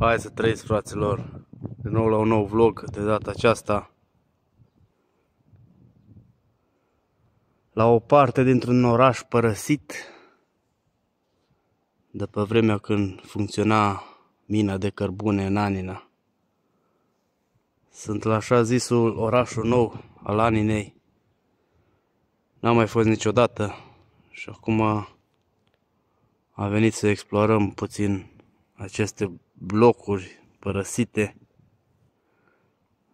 Hai să trăiți, fraților, din nou la un nou vlog, de data aceasta. La o parte dintr-un oraș părăsit, de pe vremea când funcționa mina de cărbune în Anina. Sunt la așa zisul orașul nou al Aninei. N-am mai fost niciodată și acum a venit să explorăm puțin aceste blocuri părăsite.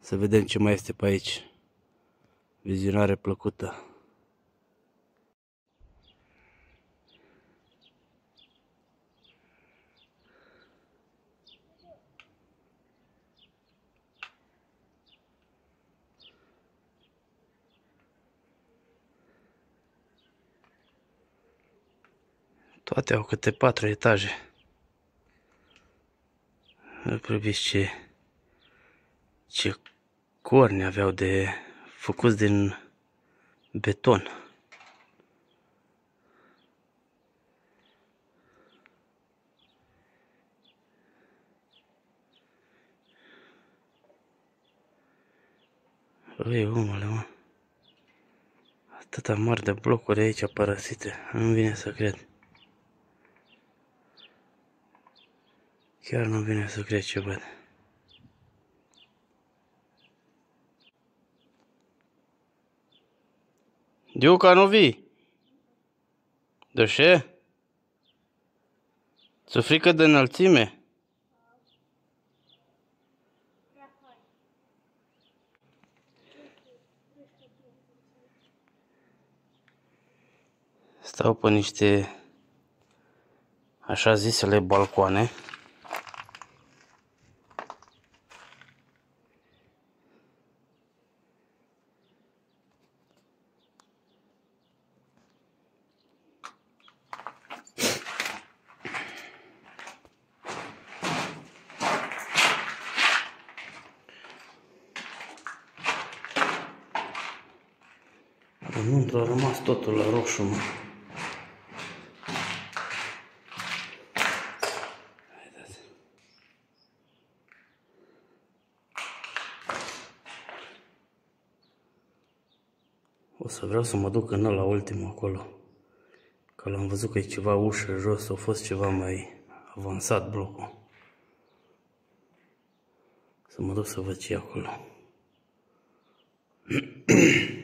Să vedem ce mai este pe aici. Vizionare plăcută. Toate au câte patru etaje. Priviți ce, ce corni aveau de făcuți din beton. Ui, omule, mă. Atâta mari de blocuri aici părăsite. Nu vine să cred. Chiar nu vine să cred ce văd. Diuca, nu vii? De ce? Ți-o frică de înălțime? Stau pe niște așa zisele balcoane. Înăuntru a rămas totul la roșu, mă. O să vreau să mă duc în la ultimul acolo. Că l-am văzut că e ceva ușă jos, a fost ceva mai avansat blocul. Să mă duc să văd ce e acolo.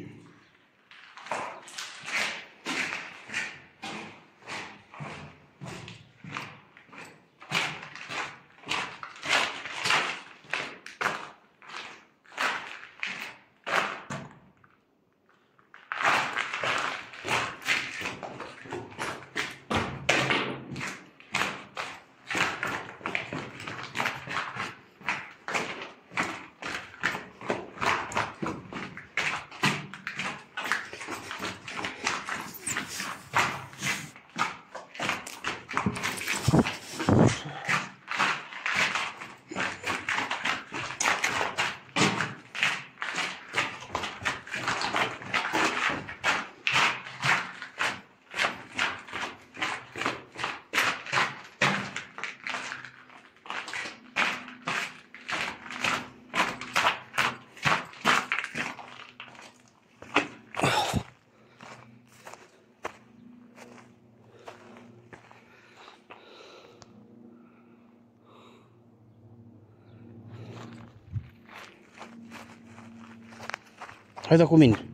Hai da cu mine.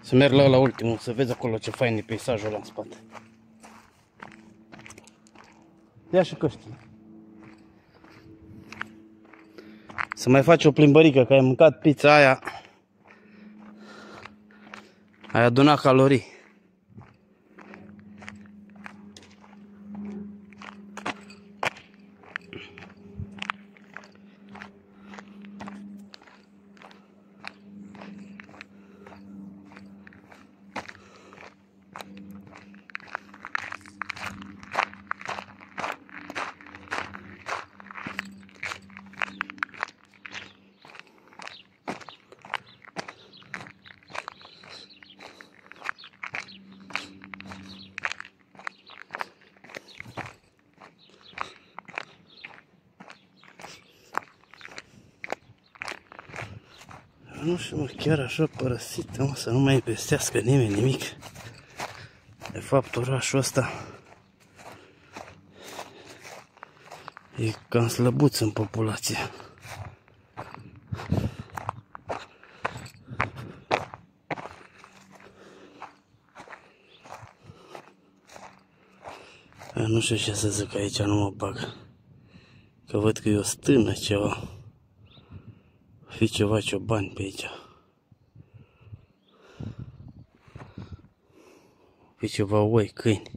Să merg la, la ultimul, să vezi acolo ce fain e peisajul ăla în spate. Ia și căștile. Să mai faci o plimbărică, că ai mâncat pizza aia. Ai adunat calorii. Nu știu, mă, chiar așa părăsită, mă, să nu mai investească nimeni nimic. De fapt, orașul ăsta e cam slăbuț în populație. Nu știu ce să zic aici, nu mă bag. Că văd că e o stână ceva. Fi ceva ciobani pe aici. Fi ceva oi, câini.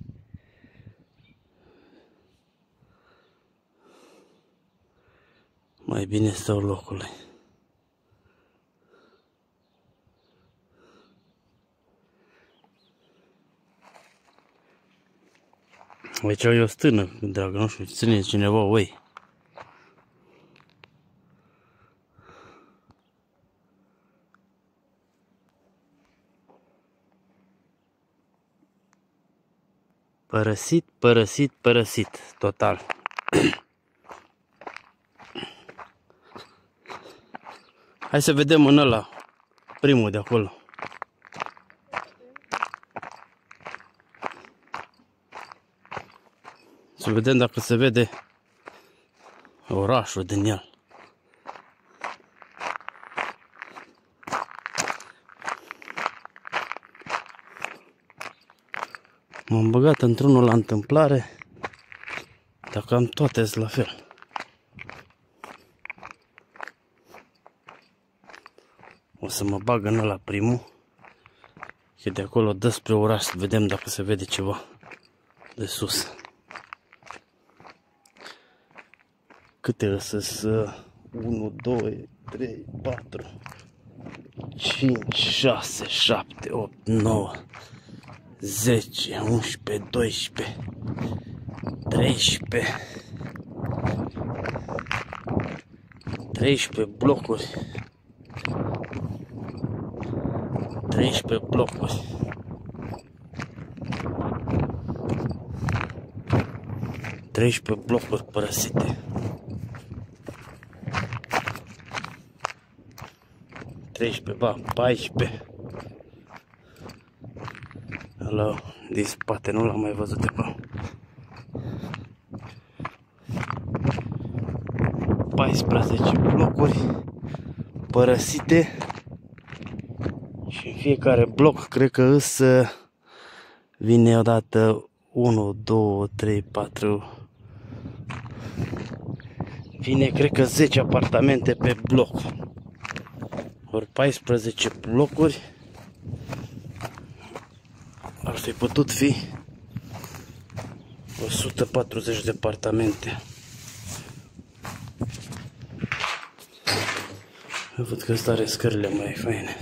Mai bine stau locului. Aici e o stână, dragă, nu știu, ține cineva oi. Părăsit, părăsit, părăsit, total. Hai să vedem în ăla, primul de acolo. Să vedem dacă se vede orașul din el. M-am băgat într-unul la întâmplare, dar cam toate sunt la fel. O să mă bag în ăla primul, că de acolo dă spre oraș să vedem dacă se vede ceva de sus. Câte sunt? 1, 2, 3, 4, 5, 6, 7, 8, 9, 10, 11, 12, 13, 13 blocuri, 13 blocuri. Treisprezece blocuri părăsite. 13, ba, 14. Ăla din spate nu l-am mai văzut de pe 14 blocuri părăsite. Și în fiecare bloc cred că îs vine odată 1, 2, 3, 4 vine cred că 10 apartamente pe bloc. Ori 14 blocuri ar fi putut fi 140 de apartamente. Văd că ăsta are scările mai faine.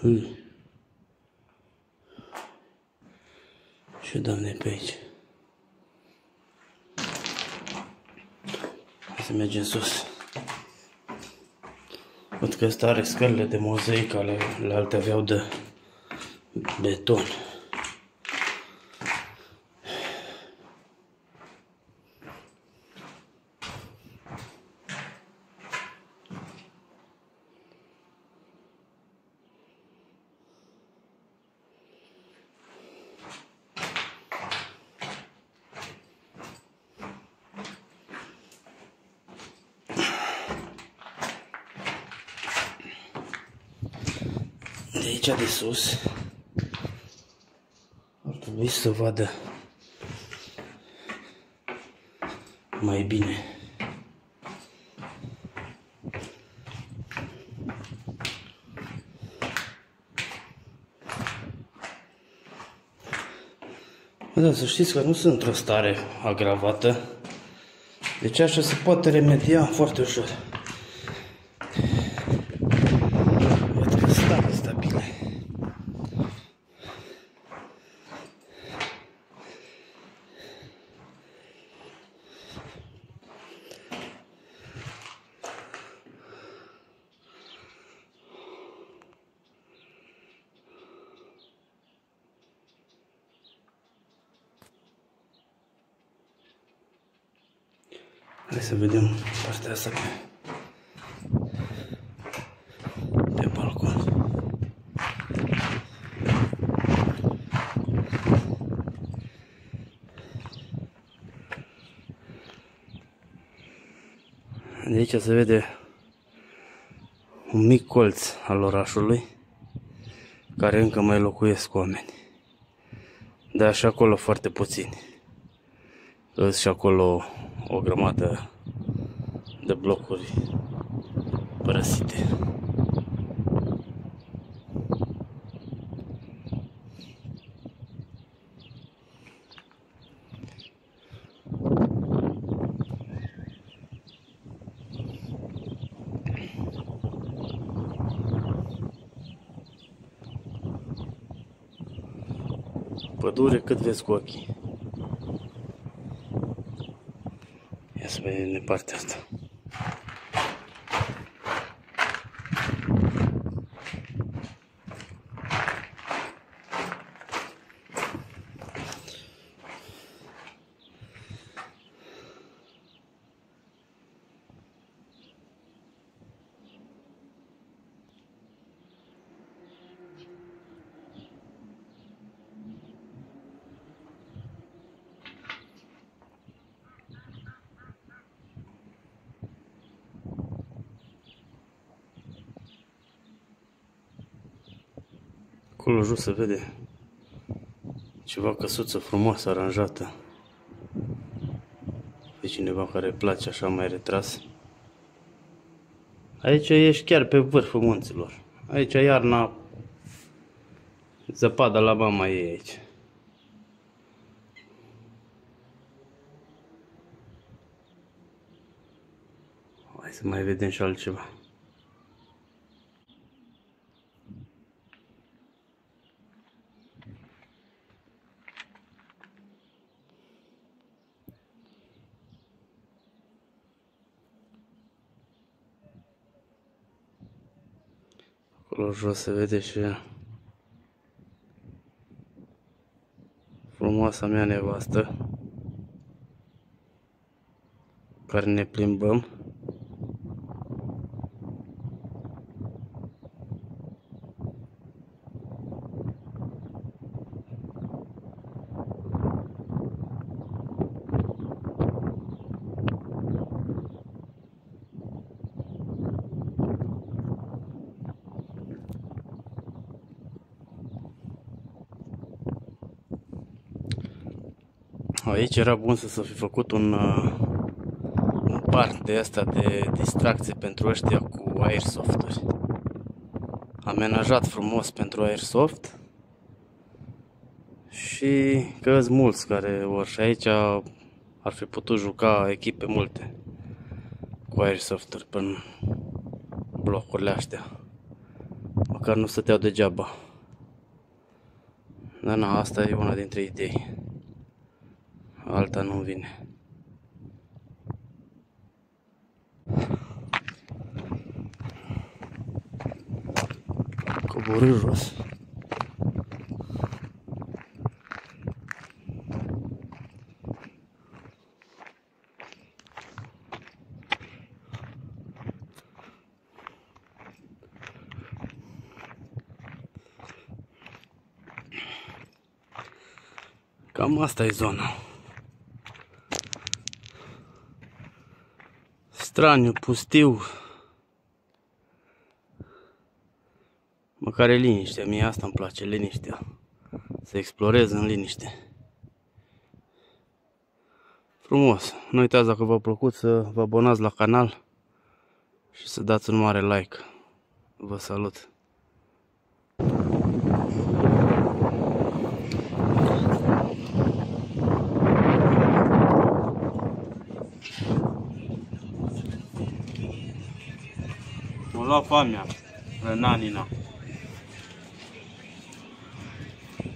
Hmm. Și doamne pe aici. Să mergem sus. Văd că ăsta are scările de mozaic, ale, ale alte aveau de beton. De aici de sus ar trebui să vadă mai bine. Da, să știți că nu sunt într-o stare agravată. Deci așa se poate remedia foarte ușor. Să vedem partea asta pe, pe balcon. De aici se vede un mic colț al orașului care încă mai locuiesc oameni. Dar și acolo foarte puțini. Sunt și acolo o grămadă de blocuri părăsite. Pădure cât vezi cu ochii. Ia să vedem de partea asta. Acolo jos se vede ceva căsuță frumoasă aranjată de cineva care îi place așa mai retras. Aici ești chiar pe vârful munților. Aici iarna zăpada la mama e aici. Hai să mai vedem și altceva. Acolo jos se vede și frumoasa mea nevastă care ne plimbăm. Aici era bun să se fi făcut un, uh, un parc de asta de distracție pentru ăștia cu airsoft-uri. Amenajat frumos pentru airsoft și că sunt mulți care ori și aici ar fi putut juca echipe multe cu airsoft-uri până blocurile astea. Măcar nu stăteau degeaba. Dar na, asta e una dintre idei alta nu vine. Coborâ jos. Cam asta e zona. Straniu, pustiu. Măcar e liniște, mie asta îmi place, liniștea. Să explorez în liniște. Frumos. Nu uitați dacă v-a plăcut să vă abonați la canal și să dați un mare like. Vă salut! Luat foamea, rănanina.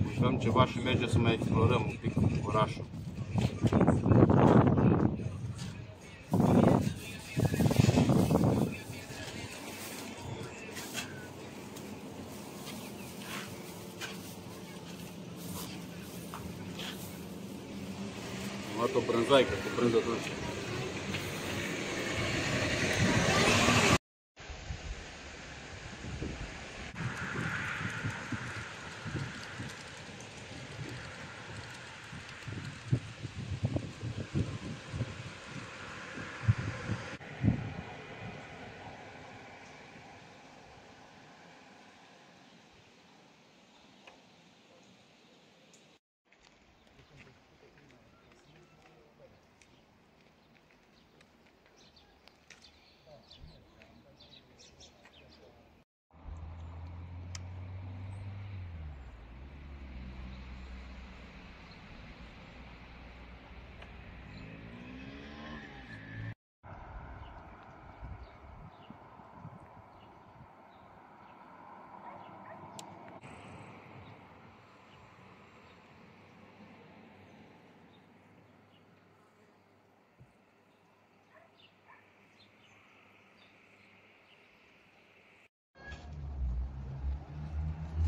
Mâncăm ceva și mergem să mai explorăm un pic orașul. Am luat o brânzaică cu brânză dulce.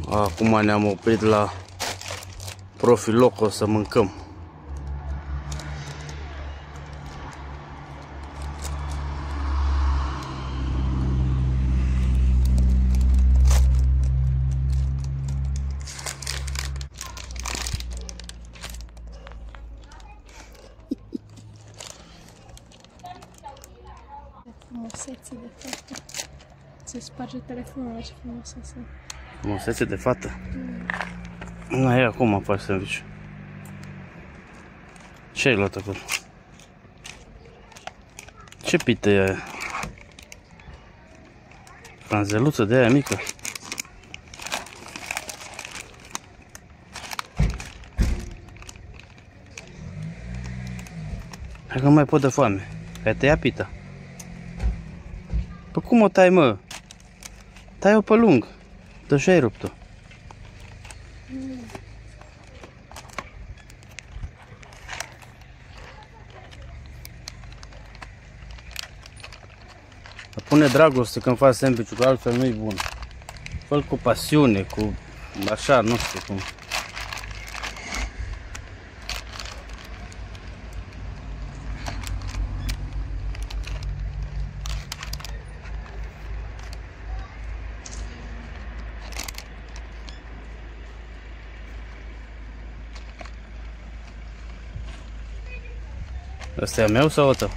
Acum ne-am oprit la Profil Loco să mâncăm. Frumusețe de fată. Se sparge telefonul la ce frumusețe. Frumusețe de fată. Nu, e acum faci sandwich. Ce ai luat acolo? Ce pită e aia? Franzeluță de aia mică. Hai că nu mai pot de foame. Că te ia pita. Păi cum o tai, mă? Tai-o pe lung. De ce ai rupt-o? Pune dragoste când faci sandwich că altfel nu-i bun. fă cu pasiune, cu așa, nu știu cum. Ăsta e a meu sau a tău?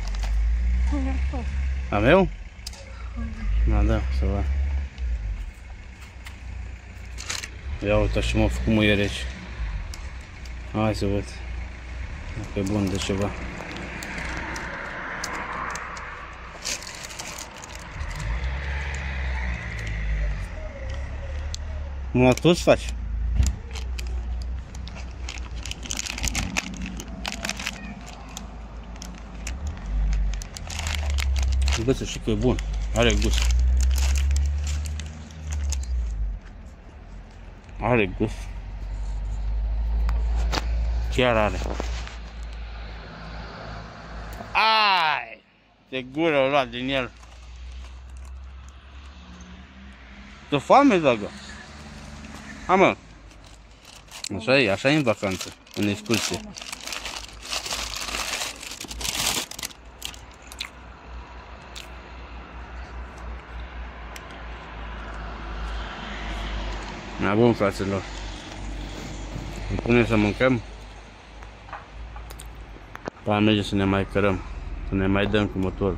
A meu? Da, da, să va. Ia uite și m-a făcut muiere aici. Hai să văd. Dacă e bun de ceva. Mă, tu faci? Bă, să știi că e bun. Are gust. Are gust. Chiar are. Ai! De gură o luat din el. De foame, dragă. Ha, mă. Așa e, așa e în vacanță, în excursie. Na bun, fraților. Îmi punem să mâncăm. Pa merge să ne mai cărăm. Să ne mai dăm cu motorul.